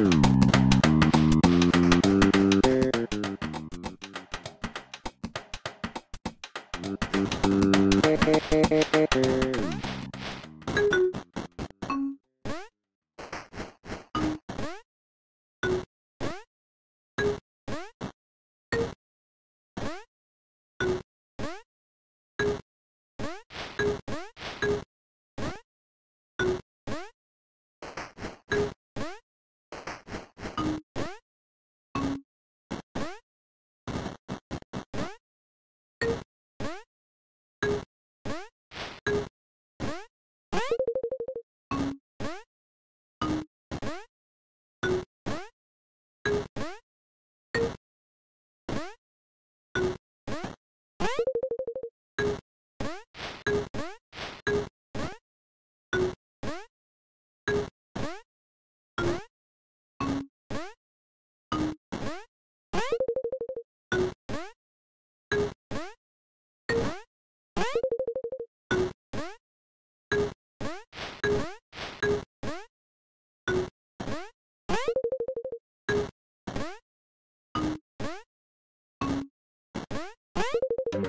Boom.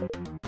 Thank you.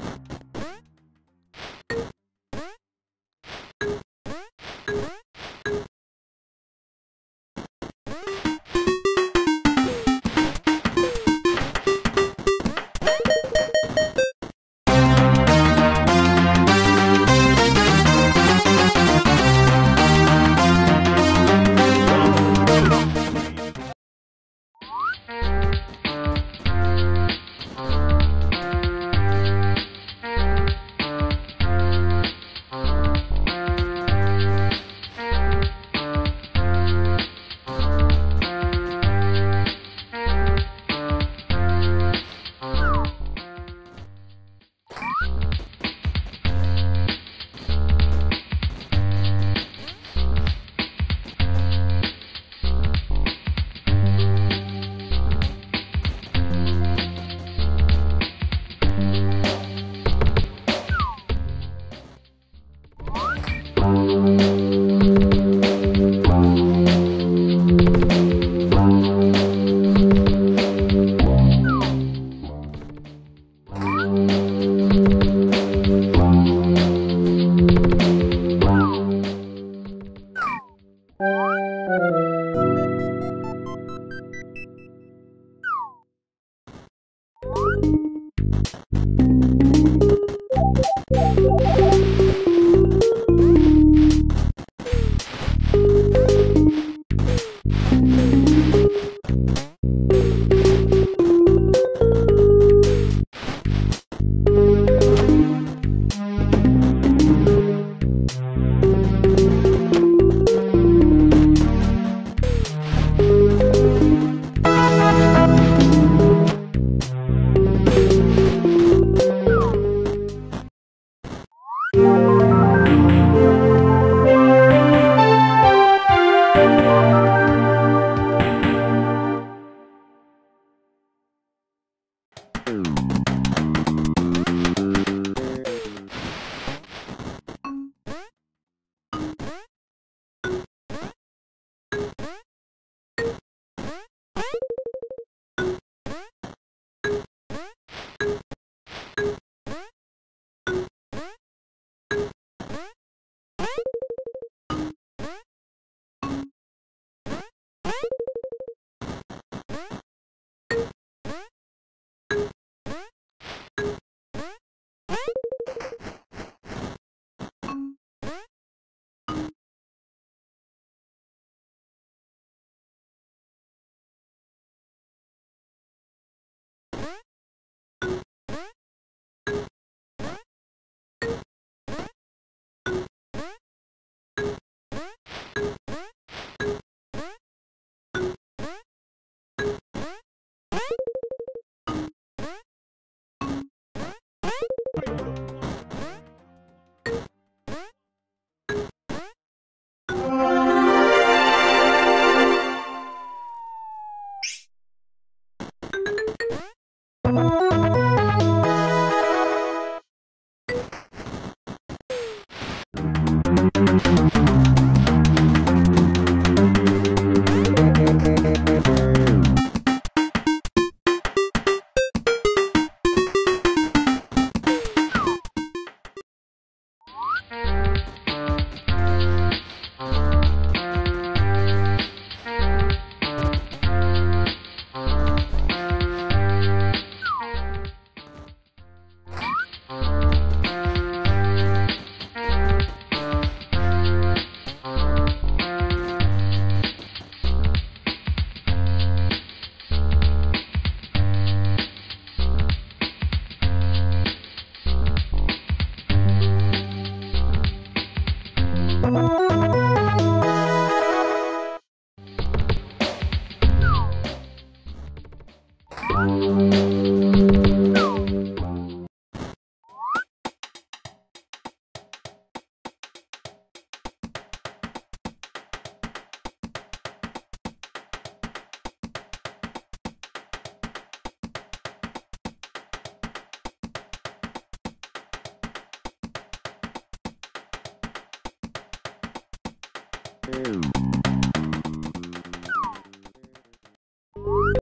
Boom.